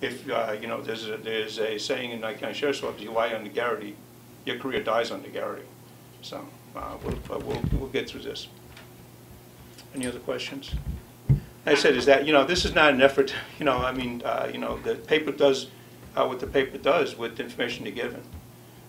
if, uh, you know, there's a, there's a saying in County Sheriff's Office, you lie on the Garrity, your career dies on the Garrity. So, uh, we'll, uh, we'll, we'll get through this. Any other questions? I said, is that, you know, this is not an effort, you know, I mean, uh, you know, the paper does uh, what the paper does with the information they're given.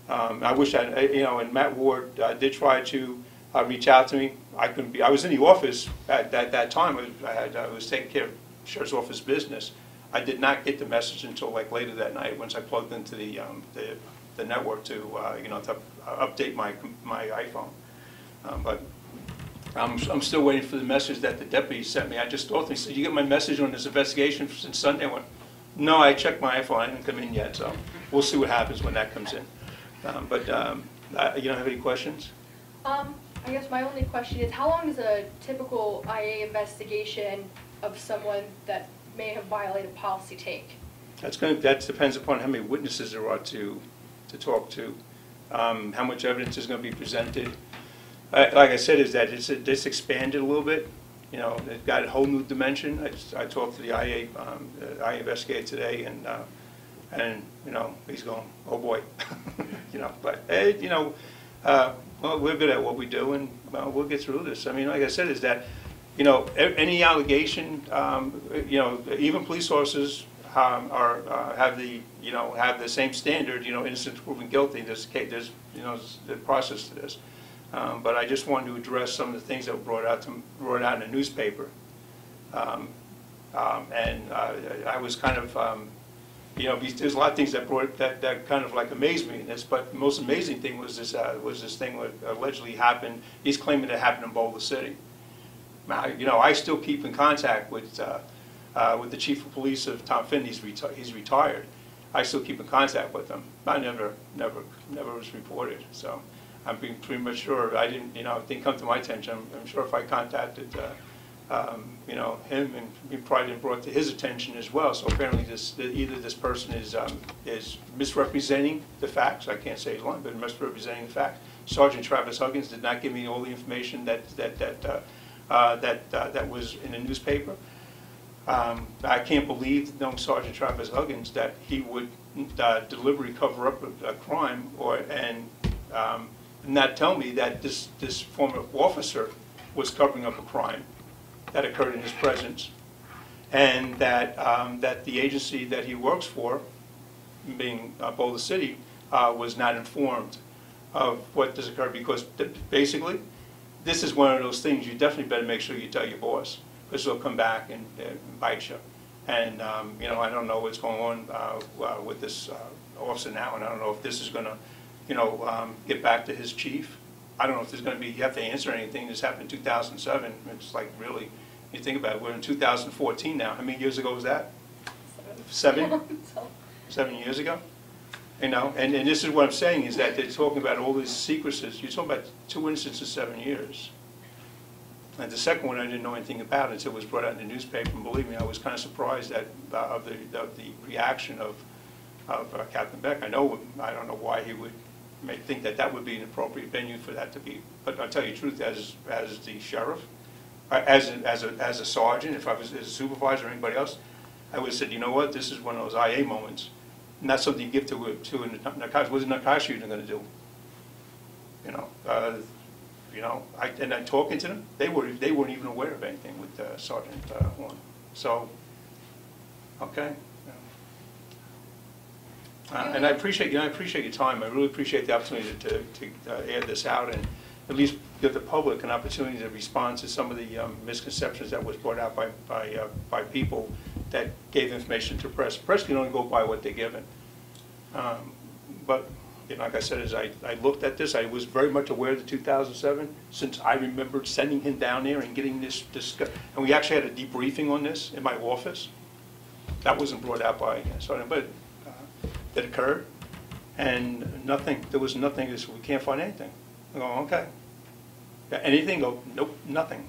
Um, I wish I, you know, and Matt Ward uh, did try to reach out to me. I couldn't be, I was in the office at that, that time, I had, I was taking care of sheriff's office business. I did not get the message until like later that night, once I plugged into the, um, the, the network to, uh, you know, to uh, update my, my iPhone. Um, But I'm, I'm still waiting for the message that the deputy sent me. I just thought, he said, you get my message on this investigation since Sunday? I went, no, I checked my iPhone, I didn't come in yet, so we'll see what happens when that comes in. Um, But um, I- you don't have any questions? Um, I guess my only question is, how long is a typical IA investigation of someone that may have violated policy take? That's going, to that depends upon how many witnesses there are to, to talk to, um, how much evidence is going to be presented. Like I said, is that it's, it's expanded a little bit, you know, it got a whole new dimension. I I talked to the IA, um, the IA investigator today, and, uh, and, you know, he's going, oh boy, you know, but, eh, you know, uh, well, we're good at what we do, and, well, we'll get through this. I mean, like I said, is that, you know, any allegation, um, you know, even police officers um, are, uh, have the, you know, have the same standard, you know, innocent proven guilty, there's, there's, you know, the process to this. Um, But I just wanted to address some of the things that were brought out, to brought out in the newspaper. Um, um, And uh, I was kind of, um, you know, there's a lot of things that brought, that, that kind of like amazed me in this, but the most amazing thing was this, uh, was this thing that allegedly happened, he's claiming it happened in Boulder City. You know, I still keep in contact with, uh, uh, with the chief of police of Tom Finn, he's reti- he's retired. I still keep in contact with him. I never, never, never was reported, so I'm being pretty much sure, I didn't, you know, it didn't come to my attention. I'm, I'm sure if I contacted, uh, um, you know, him, and he probably didn't brought to his attention as well. So apparently this, either this person is, um, is misrepresenting the facts, I can't say his line, but misrepresenting the facts. Sergeant Travis Huggins did not give me all the information that, that, that, uh, that, uh, that was in the newspaper. Um, I can't believe, knowing Sergeant Travis Huggins, that he would uh, deliberately cover up a, a crime or, and um, not tell me that this, this former officer was covering up a crime that occurred in his presence, and that, um, that the agency that he works for, being uh, Boulder City, uh, was not informed of what this occurred, because basically, this is one of those things, you definitely better make sure you tell your boss, because they'll come back and uh, bite you. And, um, you know, I don't know what's going on uh, uh, with this uh, officer now, and I don't know if this is gonna, you know, um, get back to his chief. I don't know if there's gonna be, you have to answer anything, this happened in 2007, it's like, really, you think about it, we're in 2014 now, how many years ago was that? Seven? Seven years ago. You know, and, and this is what I'm saying, is that they're talking about all these secrecies, you're talking about two instances, seven years. And the second one, I didn't know anything about until it was brought out in the newspaper, and believe me, I was kind of surprised at, uh, of the, of the reaction of, of uh, Captain Beck. I know, I don't know why he would may think that that would be an appropriate venue for that to be, but I'll tell you the truth, as, as the sheriff, uh, as, a- as a, as a sergeant, if I was as a supervisor or anybody else, I would have said, you know what, this is one of those IA moments. That's something you give to, to a narcotics, what's a narcotics unit gonna do? You know, uh, you know, I, and I talking to them, they were, they weren't even aware of anything with uh, Sergeant uh, Horn. So, okay. Uh, And I appreciate, you know, I appreciate your time, I really appreciate the opportunity to, to uh, air this out and at least give the public an opportunity to respond to some of the um, misconceptions that was brought out by, by, uh, by people that gave information to press. Press can only go by what they're given. Um, But, you know, like I said, as I, I looked at this, I was very much aware of the 2007, since I remembered sending him down there and getting this, discuss- and we actually had a debriefing on this in my office. That wasn't brought out by, uh, Sergeant, but uh, that occurred, and nothing, there was nothing, we can't find anything. I go, okay. Anything, go, nope, nothing.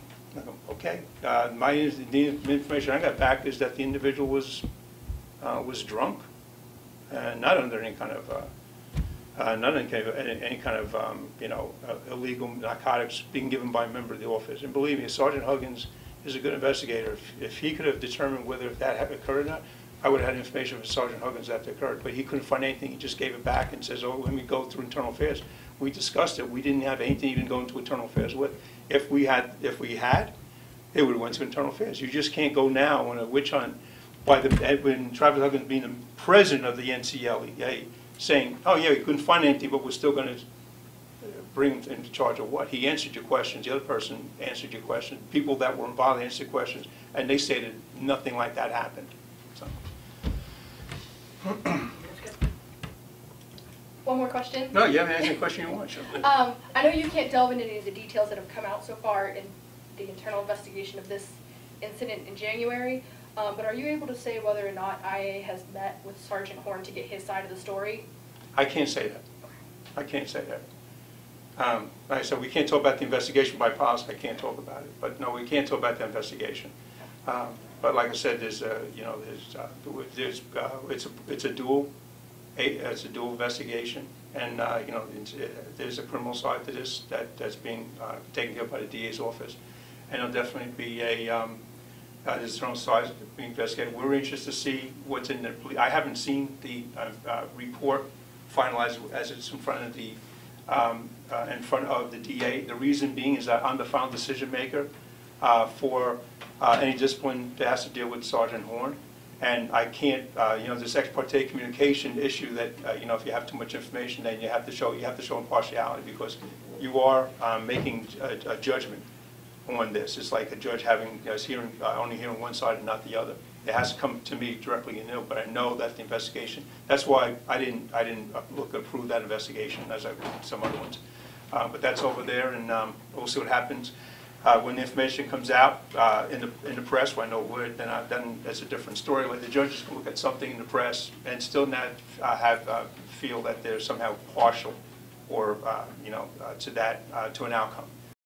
Okay. Uh, My, the information I got back is that the individual was, uh, was drunk, and not under any kind of, uh, uh, not any kind of, any any kind of, um, you know, uh, illegal narcotics being given by a member of the office. And believe me, Sergeant Huggins is a good investigator. If- If he could have determined whether that had occurred or not, I would have had information from Sergeant Huggins that occurred, but he couldn't find anything. He just gave it back and says, oh, let me go through internal affairs. We discussed it. We didn't have anything even go into internal affairs with. If we had, if we had, it would have went to internal affairs. You just can't go now on a witch hunt by the, when Travis Huggins being the president of the NCLEA, saying, oh, yeah, we couldn't find anything, but we're still gonna uh, bring him in charge of what? He answered your questions, the other person answered your questions, people that were involved answered questions, and they stated nothing like that happened, so. One more question? No, you haven't asked any question you want. Um, I know you can't delve into any of the details that have come out so far in the internal investigation of this incident in January, um, but are you able to say whether or not IA has met with Sergeant Horn to get his side of the story? I can't say that. I can't say that. Um, Like I said, we can't talk about the investigation by policy, I can't talk about it, but no, we can't talk about the investigation. Um, But like I said, there's, a, you know, there's, uh, there's, uh, it's a, it's a dual, a- it's a dual investigation, and, uh, you know, it's, uh, there's a criminal side to this that, that's being uh, taken care of by the DA's office. And there'll definitely be a, um, uh, there's its own size being investigated. We're interested to see what's in the, I haven't seen the uh, uh, report finalized as it's in front of the, um, in front of the DA. The reason being is that I'm the final decision maker for any discipline that has to deal with Sergeant Horn. And I can't, uh, you know, this ex parte communication issue that, uh, you know, if you have too much information, then you have to show, you have to show impartiality because you are um, making a a judgment on this. It's like a judge having, you know, hearing, uh, only hearing one side and not the other. It has to come to me directly, you know, but I know that the investigation, that's why I didn't, I didn't uh, look, approve that investigation as I some other ones. Uh, But that's over there, and um, we'll see what happens. Uh, When the information comes out uh, in the, in the press, when I know where, then I, then it's a different story. Like the judges can look at something in the press and still not uh, have, uh, feel that they're somehow partial or, uh, you know, uh, to that, to an outcome.